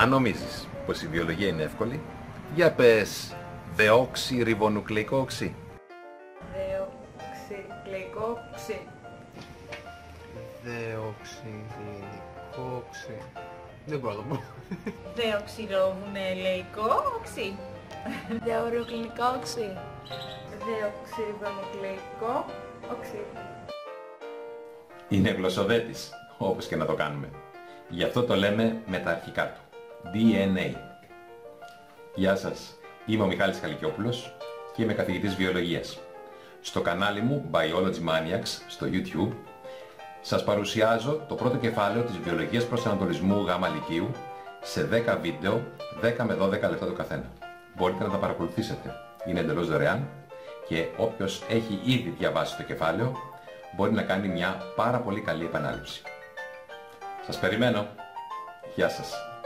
Αν νομίζεις πως η βιολογία είναι εύκολη, για πες δεόξι ριβονουκλεϊκό οξύ. Δεοξυκλικό ξύ. Δεοξυγλυκό ξύ. Δεν μπορώ να το πω. Δεοξυροβλεϊκό οξύ. Δεοροκλινικό οξύ. Δεοξυριβονουκλεϊκό οξύ. Είναι γλωσσοδέτης, όπως και να το κάνουμε. Γι' αυτό το λέμε με τα αρχικά του. DNA. Γεια σας, είμαι ο Μιχάλης Χαλικιόπουλος και είμαι καθηγητής βιολογίας. Στο κανάλι μου Biology Maniacs στο YouTube σας παρουσιάζω το πρώτο κεφάλαιο της βιολογίας προσανατολισμού γάμα λυκείου σε 10 βίντεο, 10 με 12 λεπτά το καθένα. Μπορείτε να τα παρακολουθήσετε. Είναι εντελώς δωρεάν και όποιος έχει ήδη διαβάσει το κεφάλαιο μπορεί να κάνει μια πάρα πολύ καλή επανάληψη. Σας περιμένω. Γεια σας.